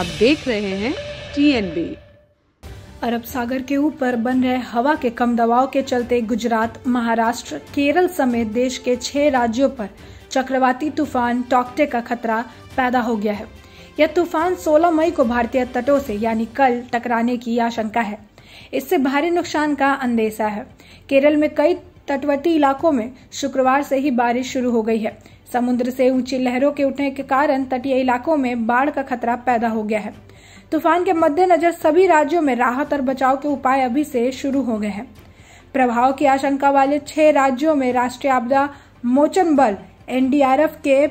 आप देख रहे हैं टीएनबी अरब सागर के ऊपर बन रहे हवा के कम दबाव के चलते गुजरात, महाराष्ट्र, केरल समेत देश के छह राज्यों पर चक्रवाती तूफ़ान टॉक्टे का खतरा पैदा हो गया है। यह तूफ़ान 16 मई को भारतीय तटों से, यानी कल, टकराने की आशंका है। इससे भारी नुकसान का अंदेशा है। केरल में कई तटवर्ती इलाकों में शुक्रवार से ही बारिश शुरू हो गई है। समुद्र से ऊँची लहरों के उठने के कारण तटीय इलाकों में बाढ़ का खतरा पैदा हो गया है। तूफ़ान के मद्देनजर सभी राज्यों में राहत और बचाव के उपाय अभी से शुरू हो गए हैं। प्रभाव की आशंका वाले छह राज्यों में राष्ट्रीय आपदा मोचन बल, एनडीआरएफ के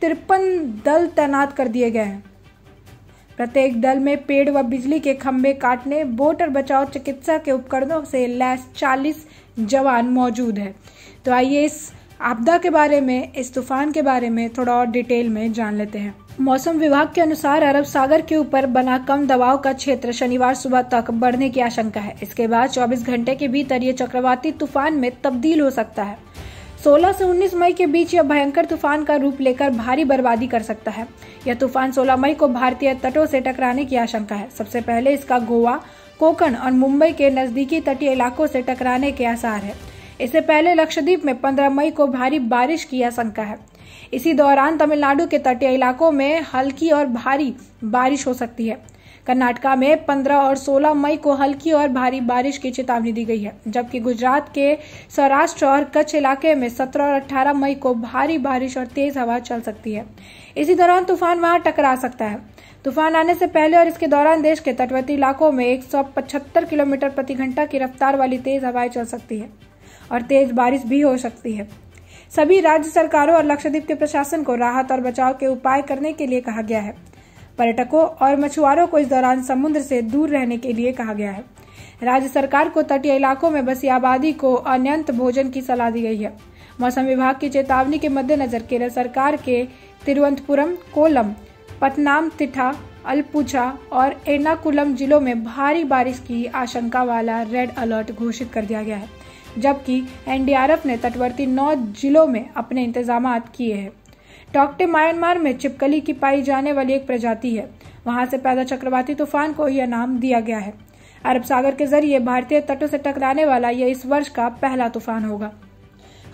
तिरपन दल तैनात कर दिए गए हैं। प्रत्येक दल में पेड़ व बिजली के खंभे काटने, बोट और बचाव चिकित्सा के उपकरणों से लैस 40 जवान मौजूद है। तो आइए इस आपदा के बारे में, इस तूफ़ान के बारे में थोड़ा और डिटेल में जान लेते हैं। मौसम विभाग के अनुसार अरब सागर के ऊपर बना कम दबाव का क्षेत्र शनिवार सुबह तक बढ़ने की आशंका है। इसके बाद 24 घंटे के भीतर ये चक्रवाती तूफ़ान में तब्दील हो सकता है। 16 से 19 मई के बीच यह भयंकर तूफ़ान का रूप लेकर भारी बर्बादी कर सकता है। यह तूफ़ान 16 मई को भारतीय तटों से टकराने की आशंका है। सबसे पहले इसका गोवा, कोकण और मुंबई के नजदीकी तटीय इलाकों से टकराने के आसार है। इससे पहले लक्षद्वीप में 15 मई को भारी बारिश की आशंका है। इसी दौरान तमिलनाडु के तटीय इलाकों में हल्की और भारी बारिश हो सकती है। कर्नाटका में 15 और 16 मई को हल्की और भारी बारिश की चेतावनी दी गई है, जबकि गुजरात के सौराष्ट्र और कच्छ इलाके में 17 और 18 मई को भारी बारिश और तेज हवा चल सकती है। इसी दौरान तूफ़ान वहाँ टकरा सकता है। तूफ़ान आने से पहले और इसके दौरान देश के तटवर्ती इलाकों में 175 किलोमीटर प्रति घंटा की रफ्तार वाली तेज हवाएँ चल सकती है और तेज बारिश भी हो सकती है। सभी राज्य सरकारों और लक्षद्वीप के प्रशासन को राहत और बचाव के उपाय करने के लिए कहा गया है। पर्यटकों और मछुआरों को इस दौरान समुद्र से दूर रहने के लिए कहा गया है। राज्य सरकार को तटीय इलाकों में बसी आबादी को अनंत भोजन की सलाह दी गई है। मौसम विभाग की चेतावनी के मद्देनजर केरल सरकार के तिरुवनंतपुरम, कोलम पतनाम तिठा, अलपुझा और एर्नाकुलम जिलों में भारी बारिश की आशंका वाला रेड अलर्ट घोषित कर दिया गया है, जबकि एनडीआरएफ ने तटवर्ती नौ जिलों में अपने इंतज़ाम किए हैं। टॉक्टे म्यांमार में चिपकली की पाई जाने वाली एक प्रजाति है। वहाँ से पैदा चक्रवाती तूफ़ान को यह नाम दिया गया है। अरब सागर के ज़रिए भारतीय तटों से टकराने वाला यह इस वर्ष का पहला तूफ़ान होगा।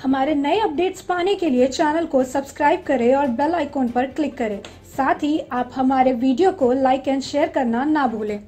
हमारे नए अपडेट्स पाने के लिए चैनल को सब्सक्राइब करें और बेल आइकॉन पर क्लिक करें। साथ ही आप हमारे वीडियो को लाइक एंड शेयर करना ना भूलें।